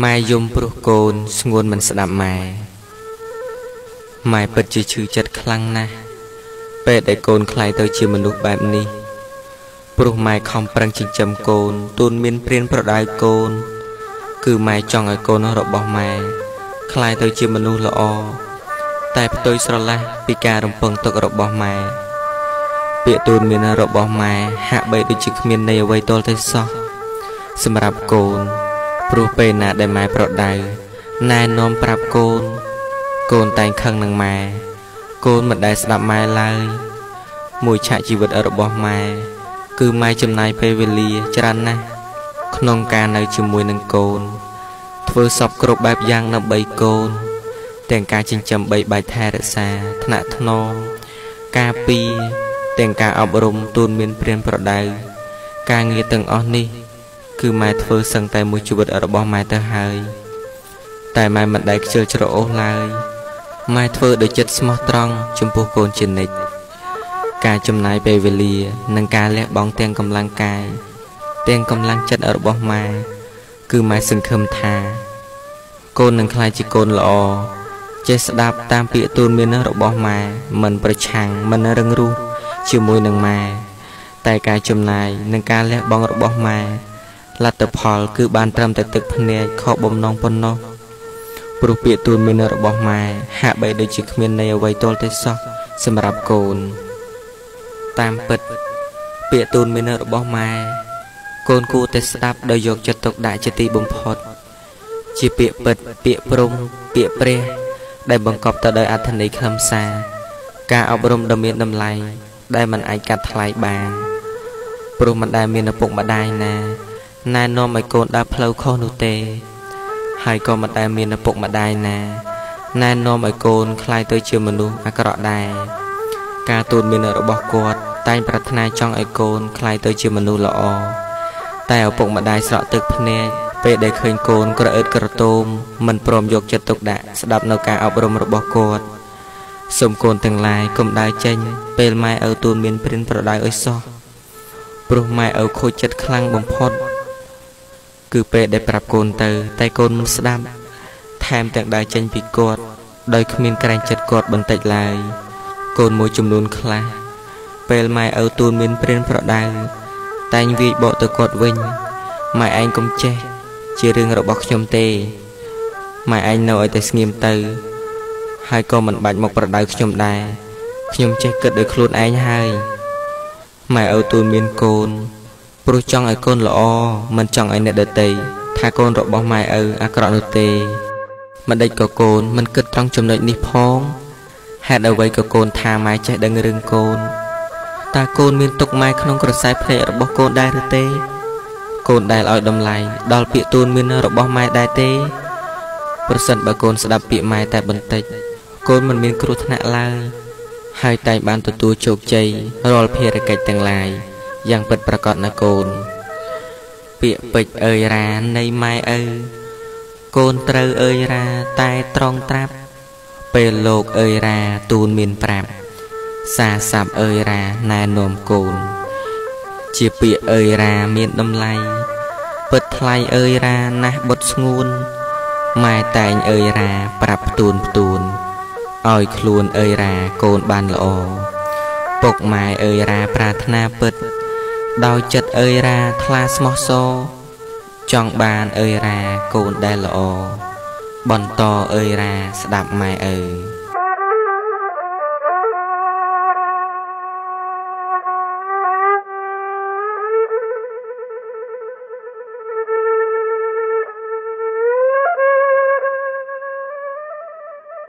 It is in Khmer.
ម៉ែយំព្រោះកូនស្ងួនមិនស្ដាប់ម៉ែម៉ែពិតជាឈឺចិត្តខ្លាំងណាស់ពេលដែលកូនខ្លាយទៅជាមនុស្សបែបនេះព្រោះម៉ែខំប្រឹងចិញ្ចឹមកូនទូនមានព្រានប្រដៅកូន គឺម៉ែចង់ឲ្យកូនរបស់ម៉ែខ្លាយទៅជាមនុស្សល្អតែផ្ទុយស្រឡះពីការរំពឹងទុករបស់ម៉ែពាក្យទូនមានរបស់ម៉ែហាក់បីដូចជាគ្មានន័យអ្វីទាល់តែសោះសម្រាប់កូន ព្រោះពេលណាដែលម៉ែប្រដៅណែនាំប្រាប់កូនកូនតែងខឹងនឹងម៉ែកូនមិនដែលស្ដាប់ម៉ែឡើយមួយឆាកជីវិតរបស់ម៉ែគឺម៉ែចំណាយពេលវេលាច្រើនណាស់ក្នុងការនៅជាមួយនឹងកូន ធ្វើសពគ្រប់បែបយ៉ាងដើម្បីកូន ទាំងការចិញ្ចឹមបីបាច់ថែរក្សាថ្នាក់ថ្នមការពារទាំងការអប់រំទូនមានព្រានប្រដៅការងារទាំងអស់នេះ គឺម៉ែធ្វើសឹងតែមួយជីវិតរបស់ម៉ែទៅហើយតែម៉ែមិនដែលខ្ជិលច្រអូសឡើយម៉ែធ្វើដោយចិត្តស្មោះត្រង់ចំពោះកូនជានិច្ចការចំណាយពេលវេលា និងការលះបង់ទាំងកម្លាំងកាយទាំងកម្លាំងចិត្តរបស់ម៉ែគឺម៉ែសង្ឃឹមថា កូននឹងក្លាយជាកូនល្អចេះស្ដាប់តាមពាក្យទូនមានរបស់ម៉ែមិនប្រឆាំងមិនរឹងរូសជាមួយនឹងម៉ែតែការចំណាយនិងការលះបង់របស់ម៉ែ លទ្ធផល គឺបានត្រឹមតែទឹកភ្នែកខកបំណងប៉ុណ្ណោះព្រោះពាក្យទូលមានរបស់ម៉ែហាក់បីដូចជាគ្មានន័យអ្វីទាល់តែសោះសម្រាប់កូន តាមពិត ពាក្យទូលមានរបស់ម៉ែកូនគួរតែស្ដាប់ដោយយកចិត្តទុកដាក់ជាទីបំផុត ជាពាក្យពិតពាក្យព្រំពាក្យព្រះ ដែលបង្កប់ទៅដោយអត្ថន័យខ្លឹមសារការអប់រំដ៏មានតម្លៃដែលមិនអាចកាត់ថ្លៃបានព្រោះមិនដែលមានឪពុកម្ដាយណា ណែនាំឲ្យកូនដើរផ្លូវខុសនោះទេ ហើយក៏មិនដែលមានឪពុកម្ដាយណាណែនាំឲ្យកូនคล้ายទៅជាមនុស្សអាក្រក់ដែរការទូនមានរបស់គាត់តែងប្រាថ្នាចង់ឲ្យកូនคล้ายទៅជាមនុស្សល្អតែឪពុកម្ដាយស្រក់ទឹកភ្នែកពេលដែលឃើញកូនក្រអឺតក្រទមមិនព្រមយកចិត្តទុកដាក់ស្ដាប់នៅការអប់រំរបស់គាត់សូមកូនទាំងឡាយកុំដើរចេញ ពេលម៉ែឪទូនមានព្រិនប្រដៅឲ្យសោះព្រោះម៉ែឪខូចចិត្តខ្លាំងបំផុត គឺពេលដែលប្រាប់កូនទៅ តែកូនមិនស្ដាប់ថែមទាំងដើរចេញពីគាត់ដោយគ្មានក្រែងចិត្តគាត់បន្តិចឡើយកូនមួយចំនួនខ្លះពេលម៉ែឪទូនមានព្រានប្រដៅតែងវាយបកទៅគាត់វិញម៉ែឯងកុំចេះ ជារឿងរបស់ខ្ញុំទេម៉ែឯងនៅឲ្យតែស្ងៀមទៅ ហើយក៏មិនបាច់មកប្រដៅខ្ញុំដែរខ្ញុំចេះគិតដោយខ្លួនឯងហើយម៉ែឪទូនមានកូន ព្រោះចង់ឲ្យកូនល្អមិនចង់ឲ្យអ្នកដទៃថាកូនរបស់ម៉ែឪអាក្រក់នោះទេមិនដេចក៏កូនមិនគិតត្រង់ចំណុចនេះផងហេតុអ្វីក៏កូនថាម៉ែចេះដឹងរឿងកូនតើកូនមានទុកម៉ែក្នុងក្រសែភ្នែករបស់កូនដែរឬទេ កូនដែលឲ្យតម្លៃដល់ពាក្យទូនមានរបស់ម៉ែដែរទេ ប្រសិនបើកូនស្ដាប់ពាក្យម៉ែតែបន្តិច កូនមិនមានគ្រោះថ្នាក់ឡើយហើយតែងបានទទួលជោគជ័យរាល់ភារកិច្ចទាំងឡាយ យ៉ាងពិតប្រាកដណាកូន ពាក្យពេចអើយរានៃម៉ែឪកូនត្រូវអើយរាតែត្រង់ត្រាប់ពេលលោកអើយរាទូនមានប្រាប់សាសាប់អើយរាណែនាំកូន ជាពាក្យអើយរាមានតម្លៃពិតថ្លៃអើយរាណាស់បុតស្ងួនម៉ែតែងអើយរាប្រាប់ផ្ទួនផ្ទួនឲ្យខ្លួនអើយរាកូនបានល្អពុកម៉ែអើយរាប្រាថ្នាពិត ដោយចិត្តអើយរាថ្លាស្មោះសរចង់បានអើយរាកូនដែលល្អបន្តអើយរាស្ដាប់ម៉ែឪ